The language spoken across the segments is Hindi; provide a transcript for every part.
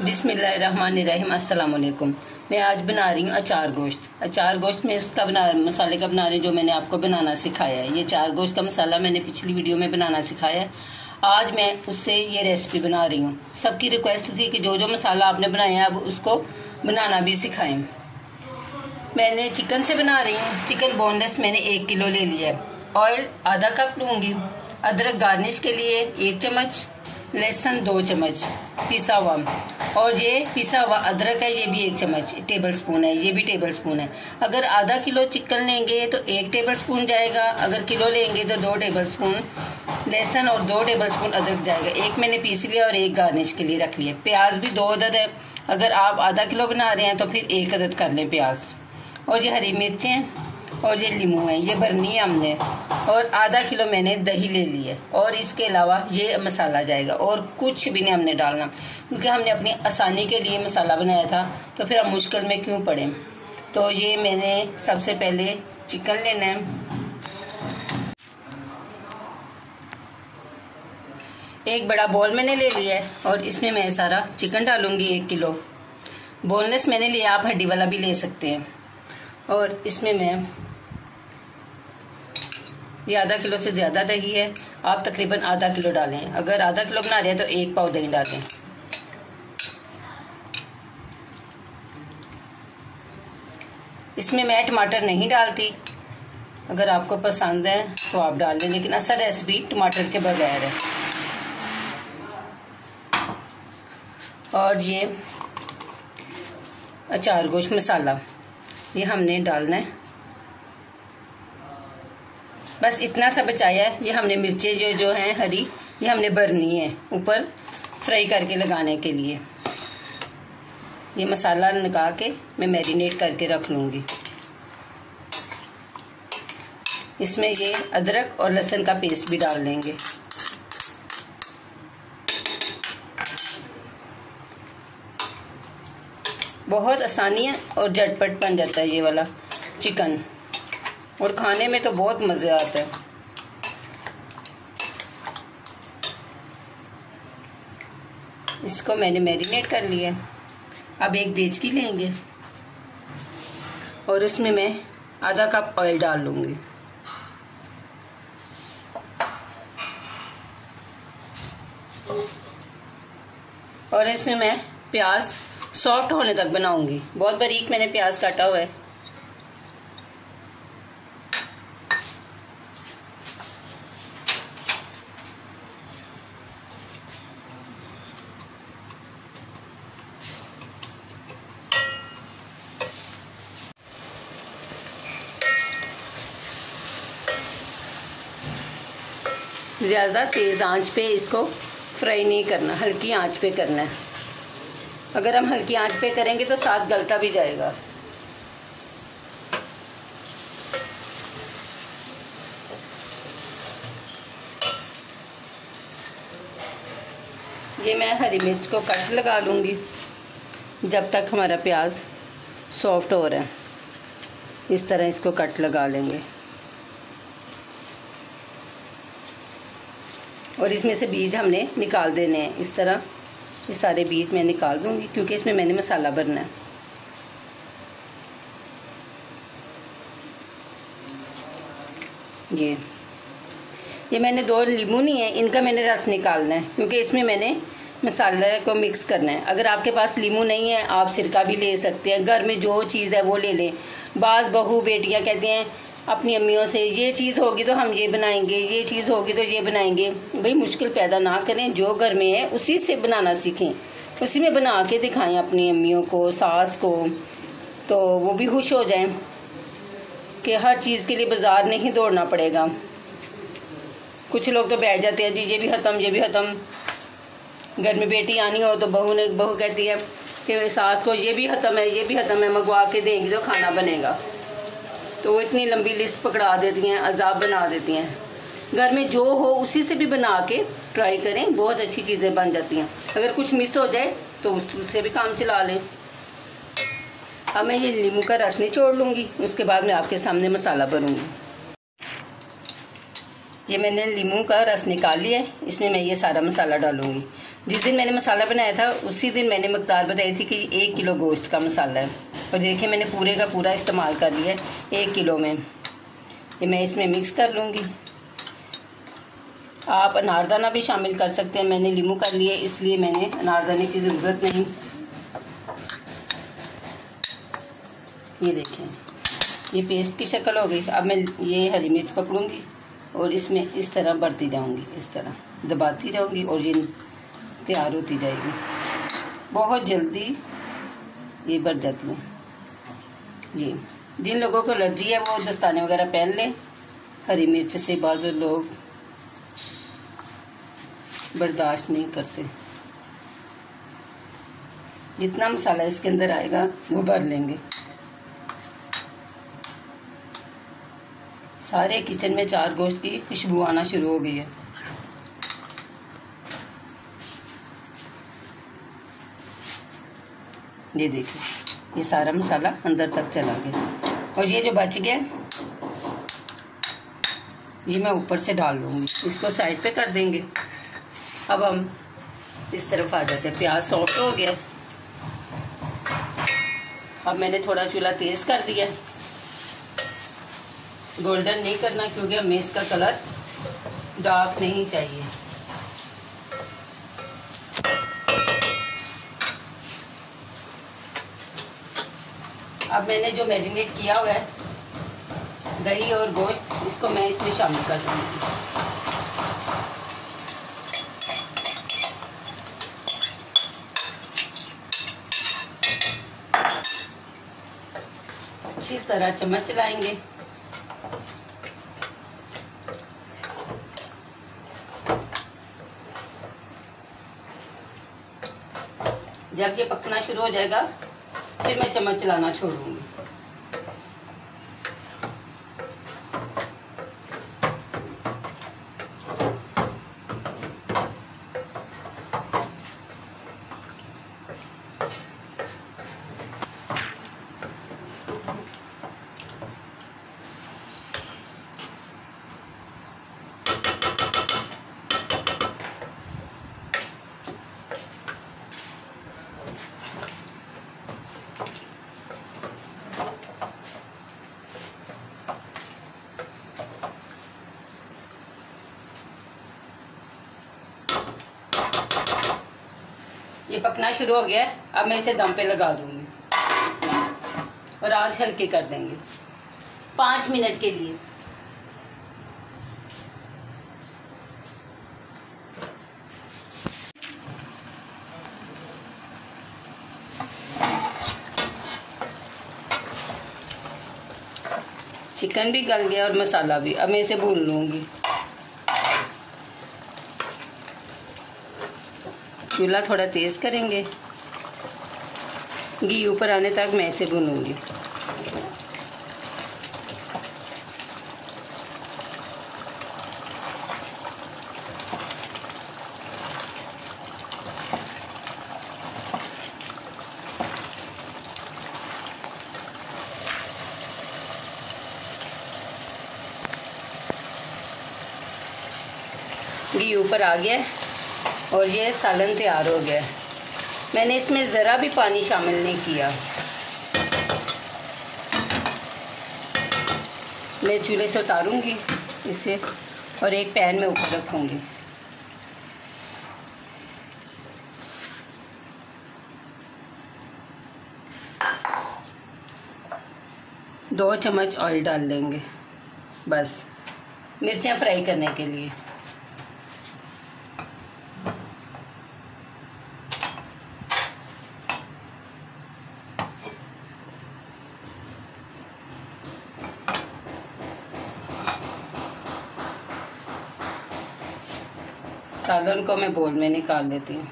बिसमीम वालेकुम मैं आज बना रही हूँ अचार गोश्त। अचार गोश्त में उसका बना, मसाले का बना रही हूँ जो मैंने आपको बनाना सिखाया है। ये चार गोश्त का मसाला मैंने पिछली वीडियो में बनाना सिखाया है। आज मैं उससे ये रेसिपी बना रही हूँ। सबकी रिक्वेस्ट थी कि जो जो मसाला आपने बनाया है, अब उसको बनाना भी सिखाएँ। मैंने चिकन से बना रही हूँ। चिकन बोनलेस मैंने एक किलो ले लिया है। ऑयल आधा कप लूँगी। अदरक गार्निश के लिए एक चम्मच। लहसुन दो चम्मच पिसा हुआ। और ये पिसा हुआ अदरक है, ये भी एक चम्मच टेबल स्पून है, ये भी टेबल स्पून है। अगर आधा किलो चिकन लेंगे तो एक टेबल स्पून जाएगा। अगर किलो लेंगे तो दो टेबल स्पून लहसुन और दो टेबल स्पून अदरक जाएगा। एक मैंने पीस लिया और एक गार्निश के लिए रख लिया। प्याज भी दो अदद है। अगर आप आधा किलो बना रहे हैं तो फिर एक अदद कर लें प्याज। और ये हरी मिर्चें और ये लीमू है। ये भरनी है हमने। और आधा किलो मैंने दही ले ली है। और इसके अलावा ये मसाला जाएगा। और कुछ भी नहीं हमने डालना। क्योंकि हमने अपनी आसानी के लिए मसाला बनाया था। तो फिर हम मुश्किल में क्यों पड़े? तो ये मैंने सबसे पहले चिकन लेना है। एक बड़ा बॉल मैंने ले लिया है। और इसमें मैं सारा चिकन डालूँगी एक किलो। बोनलेस मैंने लिया, आप हड्डी वाला भी ले सकते हैं। और इसमें मैं ये आधा किलो से ज़्यादा दही है। आप तकरीबन आधा किलो डालें। अगर आधा किलो बना रहे हैं तो एक पाव दही डालें। इसमें मैं टमाटर नहीं डालती। अगर आपको पसंद है तो आप डाल लें, लेकिन असल रेसिपी टमाटर के बगैर है। और ये अचार गोश्त मसाला, ये हमने डालना है। बस इतना सा बचाया है। ये हमने मिर्चें जो जो हैं, हरी, ये हमने भरनी है ऊपर फ्राई करके लगाने के लिए। ये मसाला लगा के मैं मैरिनेट करके रख लूँगी। इसमें ये अदरक और लहसुन का पेस्ट भी डाल लेंगे। बहुत आसानी है और झटपट बन जाता है ये वाला चिकन। और खाने में तो बहुत मज़े आता है। इसको मैंने मैरिनेट कर लिया अब एक देचकी लेंगे। और इसमें मैं आधा कप ऑयल डाल लूँगी। और इसमें मैं प्याज सॉफ्ट होने तक बनाऊँगी। बहुत बारीक मैंने प्याज काटा हुआ है। ज़्यादा तेज़ आँच पे इसको फ्राई नहीं करना, हल्की आँच पे करना है। अगर हम हल्की आँच पे करेंगे तो साथ गलता भी जाएगा। ये मैं हरी मिर्च को कट लगा लूँगी, जब तक हमारा प्याज सॉफ्ट हो रहा है। इस तरह इसको कट लगा लेंगे। और इसमें से बीज हमने निकाल देने हैं। इस तरह ये सारे बीज मैं निकाल दूँगी, क्योंकि इसमें मैंने मसाला भरना है। ये। ये मैंने दो लींबू नहीं है, इनका मैंने रस निकालना है, क्योंकि इसमें मैंने मसाले को मिक्स करना है। अगर आपके पास लींबू नहीं है, आप सिरका भी ले सकते हैं। घर में जो चीज़ है वो ले लें। बाज़ बहू बेटियाँ कहती हैं अपनी अम्मियों से, ये चीज़ होगी तो हम ये बनाएँगे, ये चीज़ होगी तो ये बनाएँगे। भाई, मुश्किल पैदा ना करें, जो घर में है, उसी से बनाना सीखें। उसी में बना के दिखाएँ अपनी अम्मियों को, सास को तो वो भी खुश हो जाएँ कि हर चीज़ के लिए बाज़ार नहीं दौड़ना पड़ेगा। कुछ लोग तो बैठ जाते हैं, जी, ये भी ख़त्म, ये भी ख़त्म। घर में बेटी आनी हो तो बहू ने, बहू कहती है कि सास को, ये भी ख़त्म है, ये भी ख़त्म है, मंगवा के देंगी तो खाना बनेगा। तो वो इतनी लंबी लिस्ट पकड़ा देती हैं, अजाब बना देती हैं। घर में जो हो, उसी से भी बना के ट्राई करें, बहुत अच्छी चीज़ें बन जाती हैं। अगर कुछ मिस हो जाए तो उससे भी काम चला लें। अब मैं ये नींबू का रस निचोड़ लूँगी, उसके बाद मैं आपके सामने मसाला भरूँगी। ये मैंने लीमू का रस निकाल लिया है, इसमें मैं ये सारा मसाला डालूँगी। जिस दिन मैंने मसाला बनाया था, उसी दिन मैंने मकदार बताई थी कि एक किलो गोश्त का मसाला है। और देखिए मैंने पूरे का पूरा इस्तेमाल कर लिया है, एक किलो में। ये मैं इसमें मिक्स कर लूँगी। आप अनारदाना भी शामिल कर सकते हैं, मैंने लीमू कर लिए इसलिए मैंने अनारदाने की ज़रूरत नहीं। ये देखें, ये पेस्ट की शक्ल हो गई। अब मैं ये हरी मिर्च पकड़ूँगी और इसमें इस तरह बढ़ती जाऊँगी, इस तरह दबाती जाऊँगी और ये तैयार होती जाएगी। बहुत जल्दी ये बढ़ जाती है। जी। जिन लोगों को एलर्जी है, वो दस्ताने वगैरह पहन लें। हरी मिर्च से बाजू लोग बर्दाश्त नहीं करते। जितना मसाला इसके अंदर आएगा, वो भर लेंगे। सारे किचन में चार गोश्त की खुशबू आना शुरू हो गई है। ये देखिए। ये सारा मसाला अंदर तक चला गया। और ये जो बच गया, ये मैं ऊपर से डाल लूँगी। इसको साइड पे कर देंगे। अब हम इस तरफ़ आ जाते हैं। प्याज सॉफ्ट हो गया। अब मैंने थोड़ा चूल्हा तेज़ कर दिया। गोल्डन नहीं करना, क्योंकि हमें इसका कलर डार्क नहीं चाहिए। अब मैंने जो मैरिनेट किया हुआ है, दही और गोश्त, इसको मैं इसमें शामिल कर दूँगी अच्छी तरह चम्मच चलाएँगे। जब ये पकना शुरू हो जाएगा। फिर मैं चम्मच चलाना छोड़ूँगी। ये पकना शुरू हो गया है। अब मैं इसे दम पे लगा दूँगी। और आँच हल्की कर देंगे। पाँच मिनट के लिए। चिकन भी गल गया और मसाला भी। अब मैं इसे भून लूँगी। चूल्हा थोड़ा तेज़ करेंगे। घी ऊपर आने तक मैं इसे भूनूँगी। घी ऊपर आ गया और ये सालन तैयार हो गया मैंने इसमें ज़रा भी पानी शामिल नहीं किया। मैं चूल्हे से उतारूँगी इसे और एक पैन में ऊपर रखूँगी। दो चम्मच ऑयल डाल देंगे, बस। मिर्चियाँ फ्राई करने के लिए। सालन को मैं बोल में निकाल देती हूँ।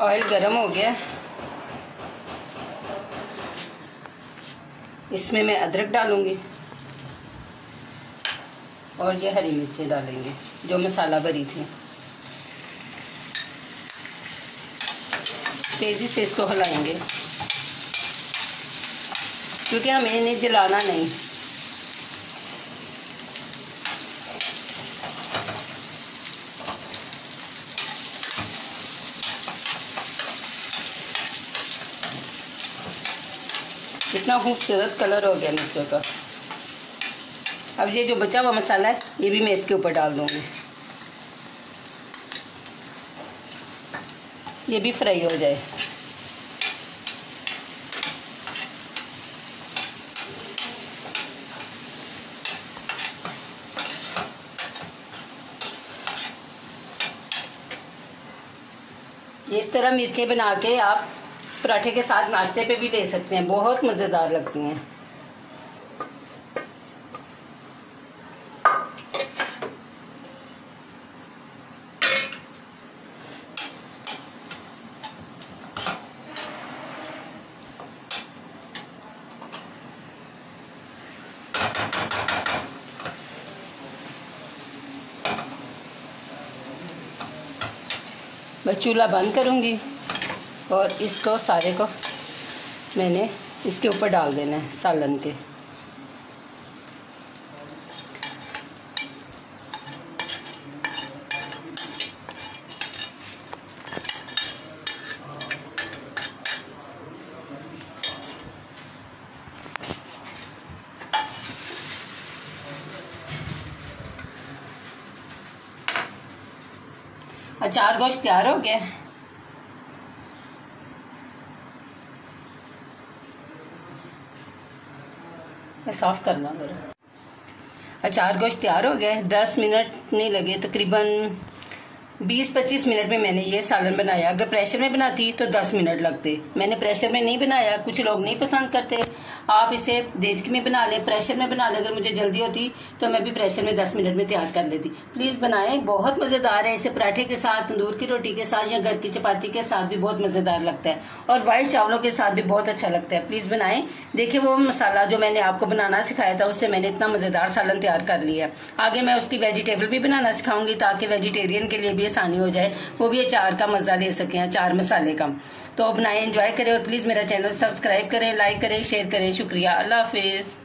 ऑयल गरम हो गया। इसमें मैं अदरक डालूँगी। और ये हरी मिर्चें डालेंगे, जो मसाला भरी थी। तेज़ी से इसको हिलाएँगे। क्योंकि हमें इन्हें जलाना नहीं। कितना खूबसूरत कलर हो गया मिर्चों का। अब ये जो बचा हुआ मसाला है, ये भी मैं इसके ऊपर डाल दूँगी। ये भी फ्राई हो जाए। इस तरह मिर्चें बना के आप पराठे के साथ नाश्ते पे भी ले सकते हैं, बहुत मज़ेदार लगती हैं। मैं चूल्हा बंद करूँगी। और इसको, सारे को मैंने इसके ऊपर डाल देना है, सालन के। अचार गोश्त तैयार हो गया? साफ़ करना जरा अचार गोश्त तैयार हो गया है। दस मिनट नहीं लगे तकरीबन बीस पच्चीस मिनट में मैंने ये सालन बनाया। अगर प्रेशर में बनाती तो दस मिनट लगते। मैंने प्रेशर में नहीं बनाया, कुछ लोग नहीं पसंद करते। आप इसे देजकी में बना लें प्रेशर में बना लें। अगर मुझे जल्दी होती तो मैं भी प्रेशर में दस मिनट में तैयार कर लेती। प्लीज़ बनाएँ, बहुत मज़ेदार है इसे पराठे के साथ, तंदूर की रोटी के साथ या घर की चपाती के साथ भी बहुत मज़ेदार लगता है। और वाइट चावलों के साथ भी बहुत अच्छा लगता है। प्लीज़ बनाएँ। देखिए वो मसाला जो मैंने आपको बनाना सिखाया था, उससे मैंने इतना मज़ेदार सालन तैयार कर लिया आगे मैं उसकी वेजिटेबल भी बनाना सिखाऊँगी ताकि वेजिटेरियन के लिए भी आसानी हो जाए, वो भी अचार का मज़ा ले सकें अचार मसाले का। तो अपनाएँ एंजॉय करें और प्लीज़ मेरा चैनल सब्सक्राइब करें लाइक करें शेयर करें। शुक्रिया। अल्लाह हाफिज़।